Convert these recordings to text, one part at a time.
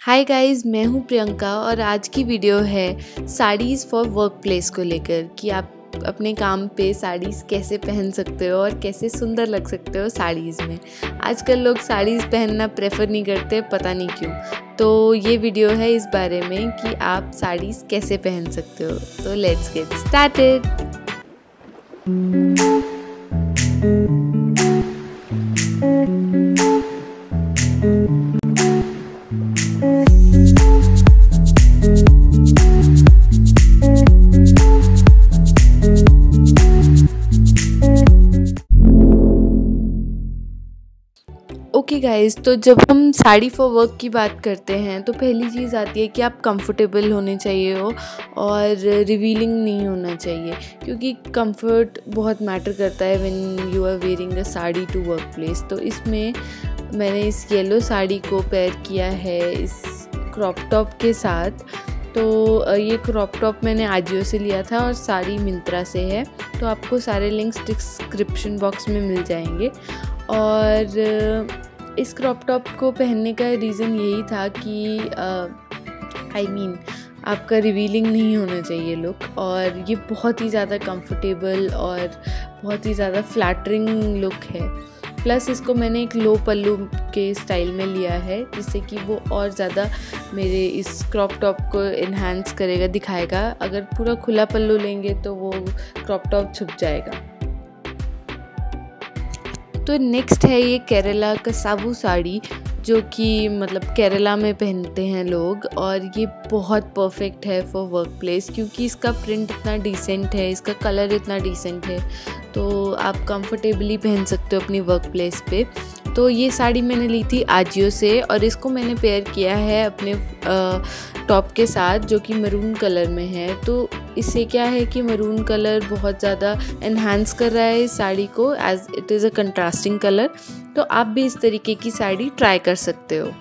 Hi guys मैं हूँ प्रियंका और आज की वीडियो है साड़ीज़ फॉर वर्क प्लेस को लेकर कि आप अपने काम पे साड़ीज़ कैसे पहन सकते हो और कैसे सुंदर लग सकते हो साड़ीज़ में। आजकल लोग साड़ीज़ पहनना प्रेफर नहीं करते, पता नहीं क्यों। तो ये वीडियो है इस बारे में कि आप साड़ीज़ कैसे पहन सकते हो। तो let's get started okay guys तो जब हम साड़ी फॉर वर्क की बात करते हैं तो पहली चीज़ आती है कि आप कंफर्टेबल होने चाहिए हो और रिवीलिंग नहीं होना चाहिए, क्योंकि कंफर्ट बहुत मैटर करता है when you are wearing a sari to work place तो इसमें मैंने इस येलो साड़ी को पेयर किया है इस क्रॉप टॉप के साथ. तो ये क्रॉप टॉप मैंने आजियो से लिया था और साड़ी मिंत्रा से है. तो आपको सारे लिंक्स डिस्क्रिप्शन बॉक्स में मिल जाएँगे. और इस क्रॉप टॉप को पहनने का रीज़न यही था कि आई uh, मीन mean, आपका रिवीलिंग नहीं होना चाहिए लुक और ये बहुत ही ज़्यादा कंफर्टेबल और बहुत ही ज़्यादा फ्लैटरिंग लुक है। प्लस इसको मैंने एक लो पल्लू के स्टाइल में लिया है जिससे कि वो और ज़्यादा मेरे इस क्रॉप टॉप को इन्हांस करेगा दिखाएगा। अगर पूरा खुला पल्लू लेंगे तो वो क्रॉप टॉप छुप जाएगा। तो नेक्स्ट है ये केरला का साबू साड़ी, जो कि मतलब केरला में पहनते हैं लोग और ये बहुत परफेक्ट है फॉर वर्क प्लेस क्योंकि इसका प्रिंट इतना डिसेंट है, इसका कलर इतना डिसेंट है तो आप कंफर्टेबली पहन सकते हो अपनी वर्क प्लेस पे। तो ये साड़ी मैंने ली थी आजियो से और इसको मैंने पेयर किया है अपने टॉप के साथ जो कि मरून कलर में है। तो इससे क्या है कि मरून कलर बहुत ज़्यादा इन्हांस कर रहा है इस साड़ी को as it is a contrasting colour तो आप भी इस तरीके की साड़ी ट्राई कर सकते हो।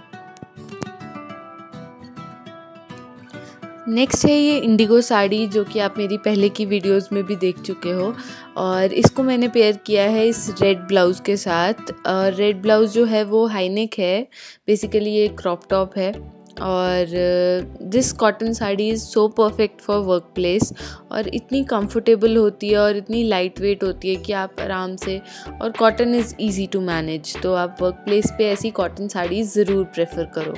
नेक्स्ट है ये इंडिगो साड़ी, जो कि आप मेरी पहले की वीडियोस में भी देख चुके हो। और इसको मैंने पेयर किया है इस रेड ब्लाउज़ के साथ। रेड ब्लाउज़ जो है वो हाईनेक है। बेसिकली ये क्रॉप टॉप है। और this cotton sari is so perfect for work place और इतनी कंफर्टेबल होती है और इतनी लाइट वेट होती है कि आप आराम से, और cotton is easy to manage तो आप वर्क प्लेस पर ऐसी कॉटन साड़ी ज़रूर प्रेफर करो।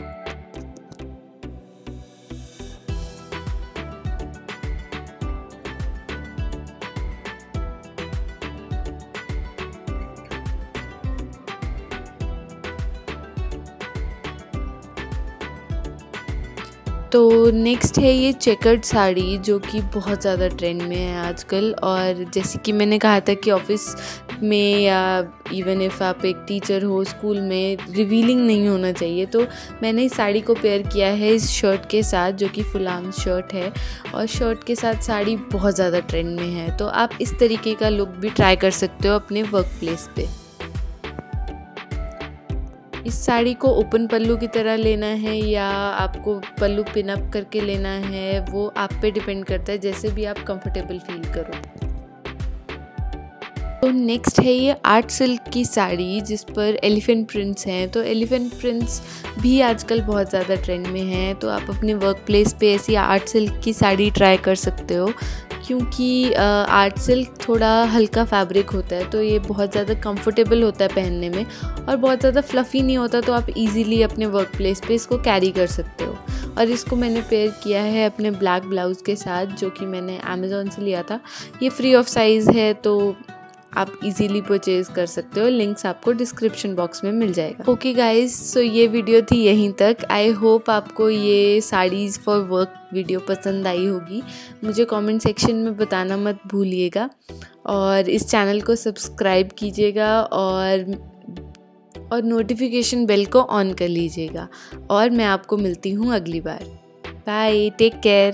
तो नेक्स्ट है ये चेकर्ड साड़ी, जो कि बहुत ज़्यादा ट्रेंड में है आजकल। और जैसे कि मैंने कहा था कि ऑफ़िस में या इवन इफ़ आप एक टीचर हो स्कूल में रिवीलिंग नहीं होना चाहिए। तो मैंने इस साड़ी को पेयर किया है इस शर्ट के साथ, जो कि फुलाम शर्ट है। और शर्ट के साथ साड़ी बहुत ज़्यादा ट्रेंड में है। तो आप इस तरीके का लुक भी ट्राई कर सकते हो अपने वर्क प्लेस पे। इस साड़ी को ओपन पल्लू की तरह लेना है या आपको पल्लू पिनअप करके लेना है, वो आप पे डिपेंड करता है, जैसे भी आप कंफर्टेबल फील करो। तो नेक्स्ट है ये आर्ट सिल्क की साड़ी, जिस पर एलिफेंट प्रिंट्स हैं। तो एलिफेंट प्रिंट्स भी आजकल बहुत ज़्यादा ट्रेंड में हैं तो आप अपने वर्क प्लेस पे ऐसी आर्ट सिल्क की साड़ी ट्राई कर सकते हो। क्योंकि आर्ट सिल्क थोड़ा हल्का फैब्रिक होता है तो ये बहुत ज़्यादा कंफर्टेबल होता है पहनने में और बहुत ज़्यादा फ्लफ़ी नहीं होता तो आप इजीली अपने वर्क प्लेस पर इसको कैरी कर सकते हो। और इसको मैंने पेयर किया है अपने ब्लैक ब्लाउज़ के साथ, जो कि मैंने अमेज़ोन से लिया था। ये फ्री ऑफ़ साइज़ है तो आप इजीली परचेज कर सकते हो। लिंक्स आपको डिस्क्रिप्शन बॉक्स में मिल जाएगा। ओके गाइस सो ये वीडियो थी यहीं तक। आई होप आपको ये साड़ीज़ फॉर वर्क वीडियो पसंद आई होगी। मुझे कमेंट सेक्शन में बताना मत भूलिएगा। और इस चैनल को सब्सक्राइब कीजिएगा और और नोटिफिकेशन बेल को ऑन कर लीजिएगा। और मैं आपको मिलती हूँ अगली बार। Bye take care